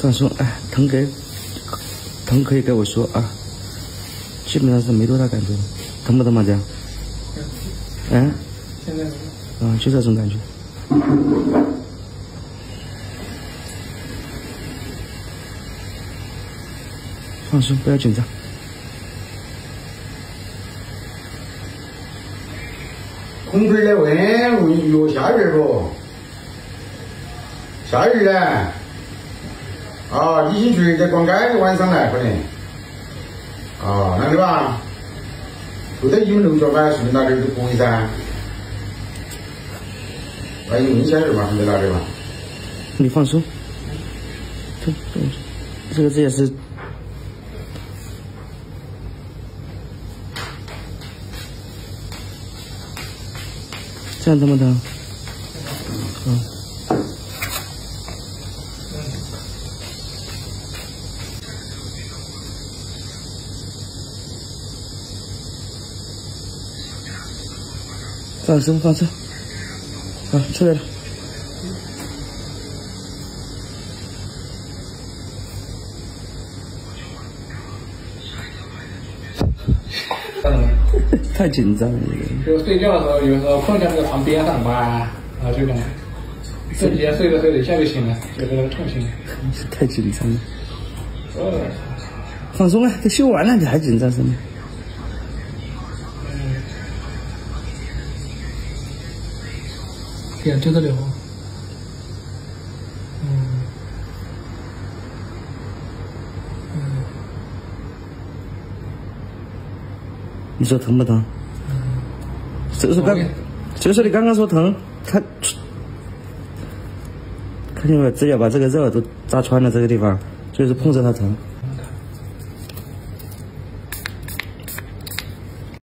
放松哎疼给疼可以给我说啊。基本上是没多大感觉疼不疼嘛这样。嗯嗯就这种感觉。放松不要紧张。空气来问问约下雨不？下雨呢？啊，你去在逛街晚上来可能？啊，那对吧？就在你们楼下买顺便拿点都可以噻。万一问下雨嘛，顺便拿点嘛。你放松。这这个这也是。这样疼不疼？嗯。放松，放松。好，出来了。太紧张了。就睡觉的时候，有时候碰在那个床边上吧，啊，就这样。这几天睡着睡着一下就醒了，觉得痛醒了。太紧张了。哦。放松啊，都修完了，你还紧张什么？嗯。对，就这里哦。你说疼不疼？就是刚，就是你刚刚说疼，他，看见没有？只要把这个肉都扎穿了这个地方，就是碰着它疼。